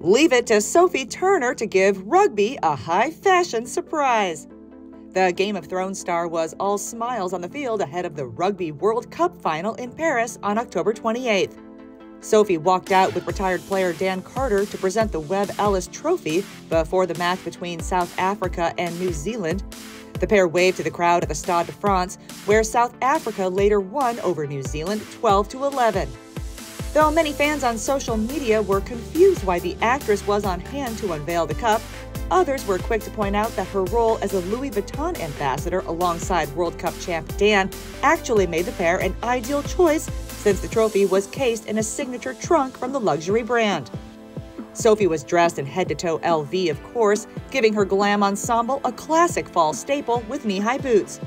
Leave it to Sophie Turner to give rugby a high fashion surprise. The Game of Thrones star was all smiles on the field ahead of the Rugby World Cup final in Paris on October 28th. Sophie walked out with retired player Dan Carter to present the Webb Ellis Trophy before the match between South Africa and New Zealand. The pair waved to the crowd at the Stade de France, where South Africa later won over New Zealand 12 to 11. Though many fans on social media were confused why the actress was on hand to unveil the cup, others were quick to point out that her role as a Louis Vuitton ambassador alongside World Cup champ Dan actually made the pair an ideal choice since the trophy was cased in a signature trunk from the luxury brand. Sophie was dressed in head to toe LV, of course, giving her glam ensemble a classic fall staple with knee high boots.